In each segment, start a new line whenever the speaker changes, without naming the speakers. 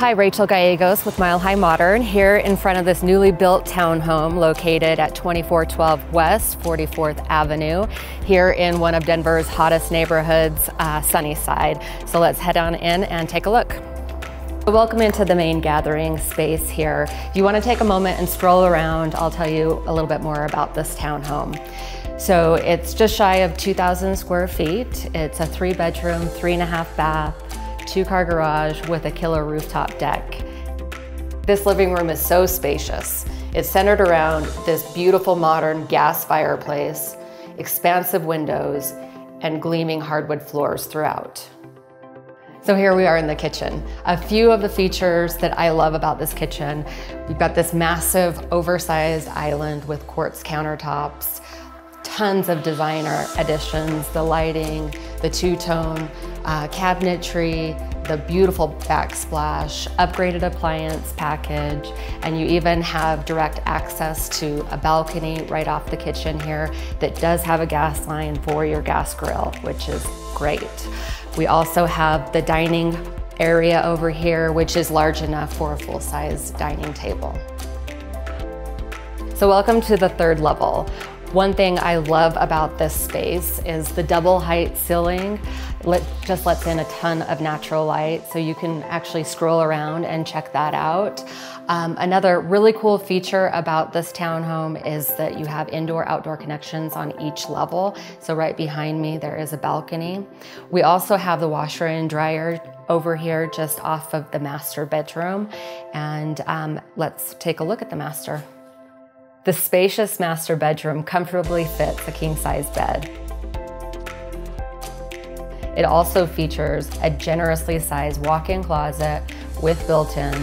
Hi, Rachel Gallegos with Mile Hi Modern here in front of this newly built townhome located at 2412 West 44th Avenue here in one of Denver's hottest neighborhoods, uh, Sunnyside. So let's head on in and take a look. Welcome into the main gathering space here. If you want to take a moment and stroll around, I'll tell you a little bit more about this townhome. So it's just shy of 2,000 square feet. It's a three bedroom, three and a half bath, two car garage with a killer rooftop deck. This living room is so spacious. It's centered around this beautiful modern gas fireplace, expansive windows, and gleaming hardwood floors throughout. So here we are in the kitchen. A few of the features that I love about this kitchen, we've got this massive oversized island with quartz countertops, tons of designer additions, the lighting, the two-tone uh, cabinetry, the beautiful backsplash, upgraded appliance package, and you even have direct access to a balcony right off the kitchen here that does have a gas line for your gas grill, which is great. We also have the dining area over here, which is large enough for a full-size dining table. So welcome to the third level. One thing I love about this space is the double height ceiling let, just lets in a ton of natural light so you can actually scroll around and check that out. Um, another really cool feature about this townhome is that you have indoor-outdoor connections on each level. So right behind me there is a balcony. We also have the washer and dryer over here just off of the master bedroom. And um, let's take a look at the master. The spacious master bedroom comfortably fits a king-size bed. It also features a generously sized walk-in closet with built-ins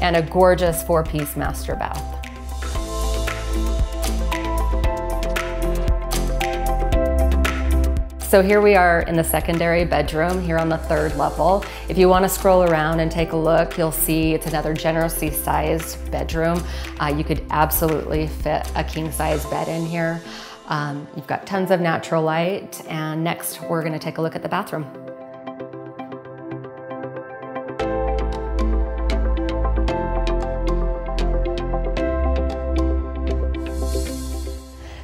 and a gorgeous four-piece master bath. So here we are in the secondary bedroom here on the third level. If you want to scroll around and take a look, you'll see it's another generously sized bedroom. Uh, you could absolutely fit a king size bed in here. Um, you've got tons of natural light and next we're going to take a look at the bathroom.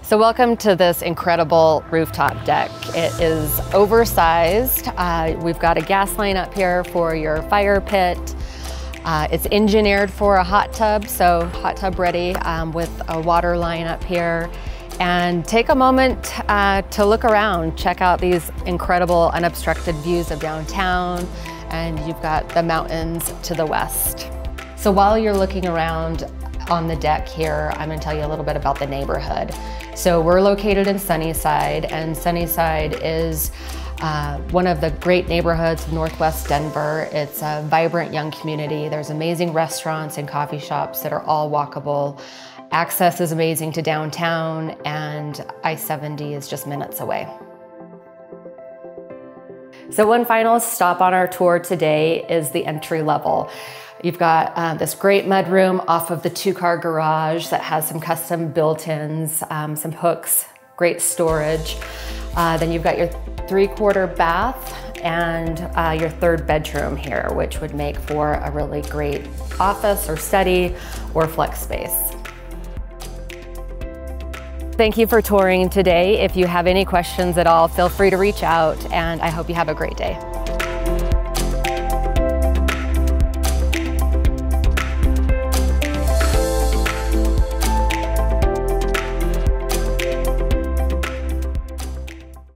So welcome to this incredible rooftop deck. It is oversized. Uh, we've got a gas line up here for your fire pit. Uh, it's engineered for a hot tub, so hot tub ready um, with a water line up here. And take a moment uh, to look around, check out these incredible unobstructed views of downtown, and you've got the mountains to the west. So while you're looking around, on the deck here, I'm gonna tell you a little bit about the neighborhood. So we're located in Sunnyside and Sunnyside is uh, one of the great neighborhoods of Northwest Denver. It's a vibrant young community. There's amazing restaurants and coffee shops that are all walkable. Access is amazing to downtown and I-70 is just minutes away. So one final stop on our tour today is the entry level. You've got uh, this great mudroom off of the two-car garage that has some custom built-ins, um, some hooks, great storage. Uh, then you've got your three-quarter bath and uh, your third bedroom here, which would make for a really great office or study or flex space. Thank you for touring today. If you have any questions at all, feel free to reach out and I hope you have a great day.